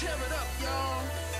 tear it up, y'all.